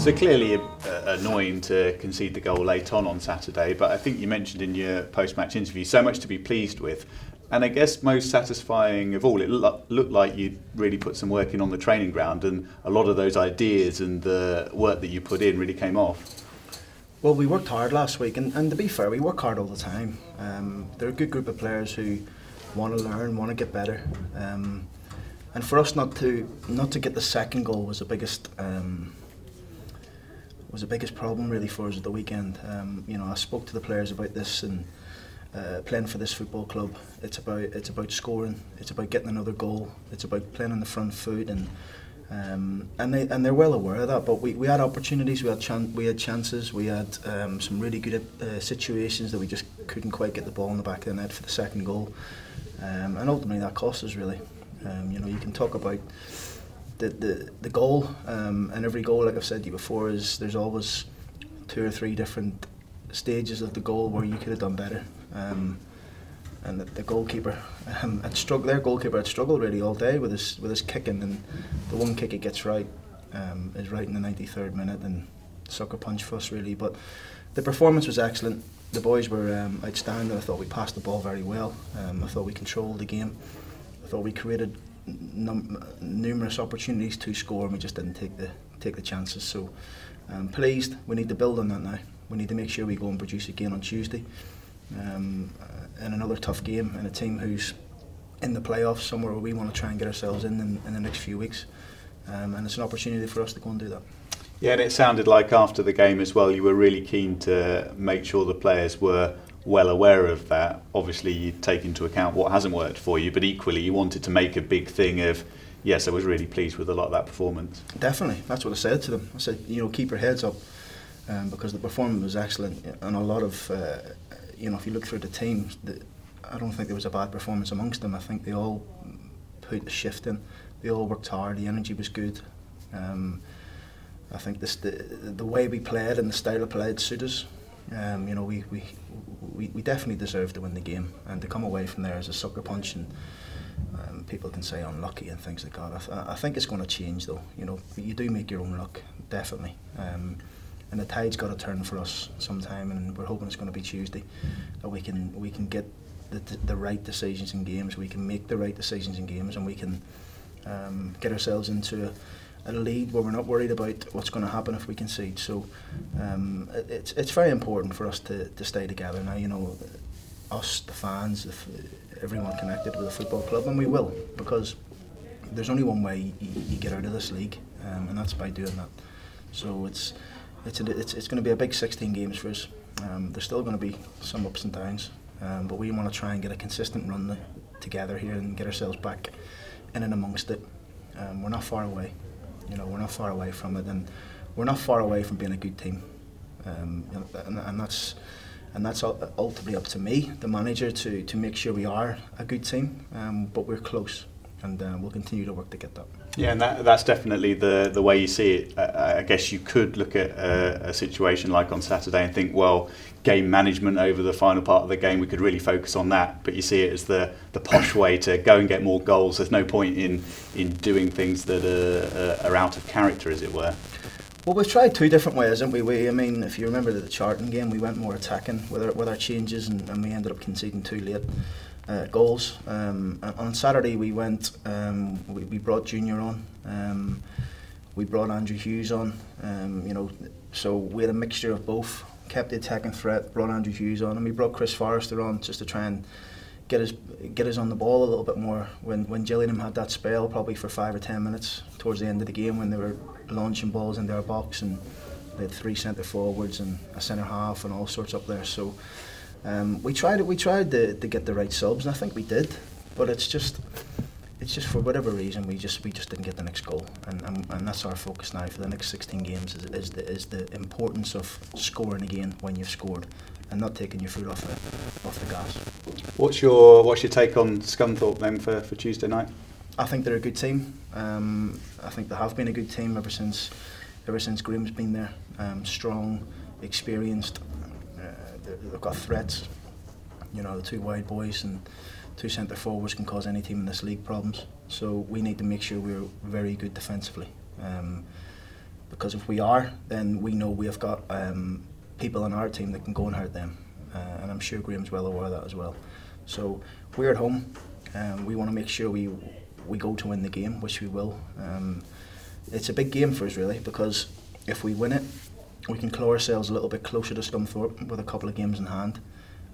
So clearly uh, annoying to concede the goal late on on Saturday, but I think you mentioned in your post-match interview so much to be pleased with. And I guess most satisfying of all, it looked like you really put some work in on the training ground, and a lot of those ideas and the work that you put in really came off. Well, we worked hard last week, and, and to be fair, we work hard all the time. Um, they're a good group of players who want to learn, want to get better. Um, and for us not to not to get the second goal was the biggest um, was the biggest problem really for us at the weekend. Um, you know, I spoke to the players about this and uh, playing for this football club. It's about it's about scoring. It's about getting another goal. It's about playing on the front foot and. Um, and they and they're well aware of that. But we, we had opportunities, we had chan- we had chances, we had um, some really good uh, situations that we just couldn't quite get the ball in the back of the net for the second goal, um, and ultimately that cost us really. Um, you know, you can talk about the the, the goal, um, and every goal, like I've said to you before, is there's always two or three different stages of the goal where you could have done better. Um, and the, the goalkeeper um, had struggled. Their goalkeeper had struggled really all day with his with his kicking, and the one kick he gets right um, is right in the 93rd minute, and sucker punch for us really. But the performance was excellent. The boys were um, outstanding. I thought we passed the ball very well. Um, I thought we controlled the game I thought we created numerous opportunities to score and we just didn't take the take the chances. So um, pleased. We need to build on that now. We need to make sure we go and produce again on Tuesday um, uh, in another tough game in a team who's in the playoffs somewhere where we want to try and get ourselves in in, in the next few weeks. Um, and it's an opportunity for us to go and do that. Yeah, and it sounded like after the game as well, you were really keen to make sure the players were well aware of that. Obviously, you take into account what hasn't worked for you, but equally, you wanted to make a big thing of. Yes, I was really pleased with a lot of that performance. Definitely, that's what I said to them. I said, you know, keep your heads up, um, because the performance was excellent, and a lot of, uh, you know, if you look through the team, the, I don't think there was a bad performance amongst them. I think they all put the shift in. They all worked hard. The energy was good. Um, I think this, the the way we played and the style of play suited us. Um, you know, we, we, we, we definitely deserve to win the game, and to come away from there as a sucker punch and um, people can say unlucky and things like that. I, th I think it's going to change though. You know, you do make your own luck, definitely. Um, and the tide's got to turn for us sometime, and we're hoping it's going to be Tuesday that we can we can get the, the right decisions in games, we can make the right decisions in games, and we can um, get ourselves into a a lead where we're not worried about what's going to happen if we concede. So um, it's it's very important for us to, to stay together now. You know, us, the fans, if everyone connected with the football club, and we will because there's only one way you, you get out of this league, um, and that's by doing that. So it's it's a, it's, it's going to be a big 16 games for us. Um, there's still going to be some ups and downs, um, but we want to try and get a consistent run together here and get ourselves back in and amongst it. Um, we're not far away. You know, we're not far away from it, and we're not far away from being a good team. Um, and, and that's and that's ultimately up to me, the manager, to to make sure we are a good team. Um, but we're close, and uh, we'll continue to work to get that. Yeah, and that, that's definitely the the way you see it. Uh, I guess you could look at a, a situation like on Saturday and think, well, game management over the final part of the game, we could really focus on that. But you see it as the, the posh way to go and get more goals. There's no point in, in doing things that are, are out of character, as it were. Well, we've tried two different ways, haven't we? we I mean, if you remember the Charlton game, we went more attacking with our, with our changes and, and we ended up conceding too late uh, goals. Um, on Saturday, we went, um, we, we brought Junior on. Um, we brought Andrew Hughes on, um, you know, so we had a mixture of both kept the attacking threat, brought Andrew Hughes on, and we brought Chris Forrester on just to try and get us get us on the ball a little bit more. When when Gillingham had that spell, probably for five or ten minutes towards the end of the game, when they were launching balls in their box, and they had three centre forwards and a centre half and all sorts up there. So um, we tried we tried to, to get the right subs, and I think we did. But it's just it's just for whatever reason we just we just didn't get the next goal, and and, and that's our focus now for the next 16 games is, is the is the importance of scoring again when you've scored, and not taking your foot off the off the gas. What's your what's your take on Scunthorpe then for, for Tuesday night? I think they're a good team. Um, I think they have been a good team ever since ever since Graham's been there. Um, strong, experienced. They've got threats. You know the two wide boys and two centre forwards can cause any team in this league problems. So we need to make sure we're very good defensively. Um, because if we are, then we know we have got um, people on our team that can go and hurt them, uh, and I'm sure Graham's well aware of that as well. So we're at home, um, we want to make sure we we go to win the game, which we will. Um, it's a big game for us really because if we win it, we can claw ourselves a little bit closer to Scunthorpe with a couple of games in hand.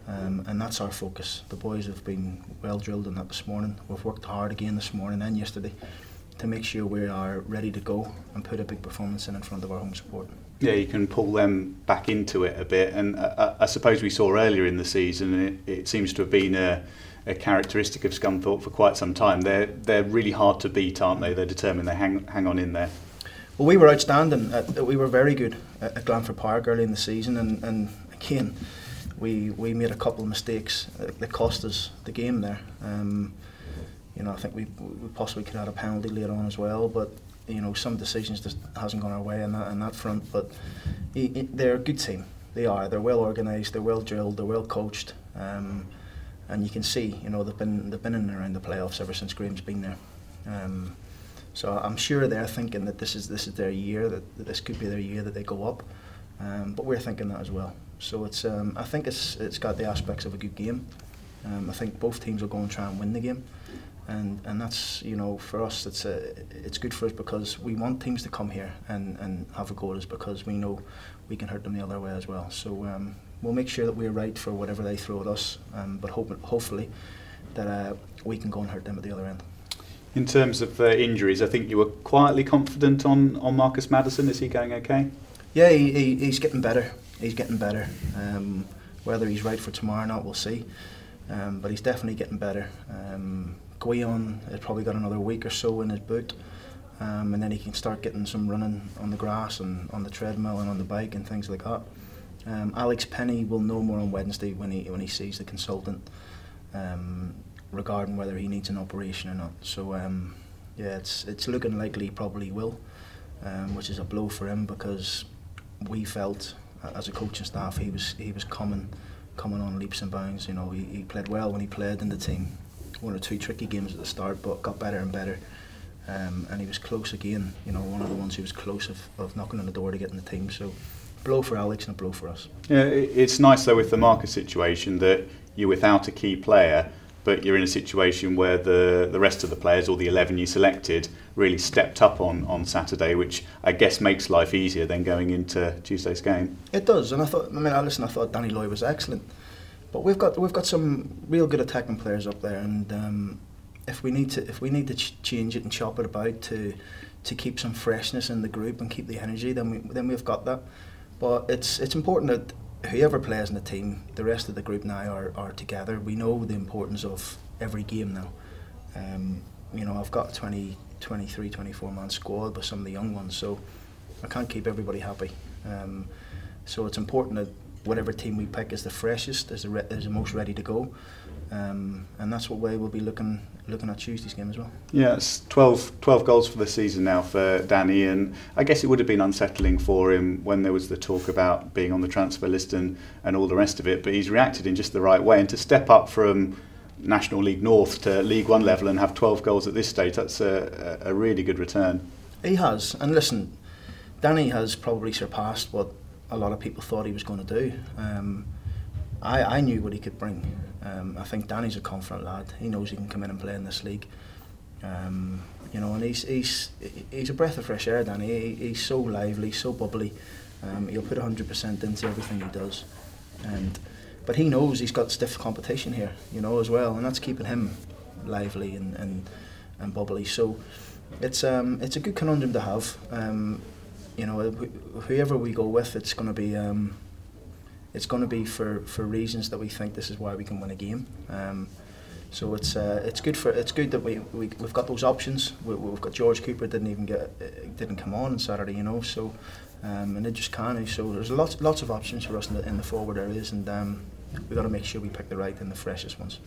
Um, and that's our focus. The boys have been well drilled in that this morning. We've worked hard again this morning and yesterday to make sure we are ready to go and put a big performance in in front of our home support. Yeah, you can pull them back into it a bit, and I, I suppose we saw earlier in the season, it, it seems to have been a, a characteristic of Scunthorpe for quite some time. They're they're really hard to beat, aren't they? They're determined. They hang hang on in there. Well, we were outstanding. At, we were very good at, at Glanford Park early in the season, and, and again, we we made a couple of mistakes that cost us the game there. Um, you know, I think we, we possibly could have had a penalty later on as well, but you know, some decisions just hasn't gone our way on that on that front. But he, he, they're a good team. They are. They're well organised. They're well drilled. They're well coached. Um, and you can see, you know, they've been they've been in and around the playoffs ever since Graham's been there. Um, so I'm sure they're thinking that this is this is their year, that, that this could be their year that they go up. Um, but we're thinking that as well. So it's um, I think it's it's got the aspects of a good game. Um, I think both teams will go and try and win the game and and that's you know for us it's a, it's good for us because we want teams to come here and and have a go us because we know we can hurt them the other way as well. So um, we'll make sure that we're right for whatever they throw at us, um, but hope, hopefully that uh, we can go and hurt them at the other end. In terms of uh, injuries, I think you were quietly confident on, on Marcus Maddison. Is he going okay? Yeah, he, he, he's getting better. He's getting better. Um, whether he's right for tomorrow or not, we'll see. Um, but he's definitely getting better. Um, Gwion has probably got another week or so in his boot. Um, and then he can start getting some running on the grass and on the treadmill and on the bike and things like that. Um, Alex Penny will know more on Wednesday when he when he sees the consultant um, regarding whether he needs an operation or not. So um, yeah, it's it's looking likely he probably will, um, which is a blow for him because we felt uh, as a coaching staff he was he was coming coming on leaps and bounds. You know, he, he played well when he played in the team. One or two tricky games at the start, but got better and better. Um, and he was close again. You know, one of the ones who was close of, of knocking on the door to get in the team. So blow for Alex and a blow for us. Yeah, it's nice though with the Marcus situation that you're without a key player, but you're in a situation where the the rest of the players or the 11 you selected really stepped up on on Saturday, which I guess makes life easier than going into Tuesday's game. It does, and I thought. I mean, I listen. I thought Danny Lloyd was excellent, but we've got we've got some real good attacking players up there, and um, if we need to if we need to ch change it and chop it about to to keep some freshness in the group and keep the energy, then we then we've got that. But it's it's important that whoever plays in the team, the rest of the group now are, are together. We know the importance of every game now. Um, you know, I've got a 20, 23, 24 man squad with some of the young ones, so I can't keep everybody happy. Um, so it's important that whatever team we pick is the freshest, is the, is the most ready to go. Um, and that's what way we'll be looking looking at Tuesday's game as well. Yeah, it's 12, 12 goals for the season now for Danny, and I guess it would have been unsettling for him when there was the talk about being on the transfer list and, and all the rest of it, but he's reacted in just the right way. And to step up from National League North to League One level and have 12 goals at this stage, that's a, a really good return. He has, and listen, Danny has probably surpassed what a lot of people thought he was going to do. Um, I, I knew what he could bring. Um, I think Danny's a confident lad. He knows he can come in and play in this league. Um, you know, and he's he's he's a breath of fresh air. Danny, he, he's so lively, so bubbly. Um, he'll put 100% into everything he does, and but he knows he's got stiff competition here, you know, as well, and that's keeping him lively and and, and bubbly. So it's um it's a good conundrum to have. Um, you know, wh whoever we go with, it's going to be um, it's going to be for, for reasons that we think this is why we can win a game. Um, so it's uh, it's good for it's good that we, we we've got those options. We, we've got George Cooper didn't even get didn't come on on Saturday, you know. So um, and it just can't. So there's lots lots of options for us in the, in the forward areas, and um, we've got to make sure we pick the right and the freshest ones.